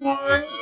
One.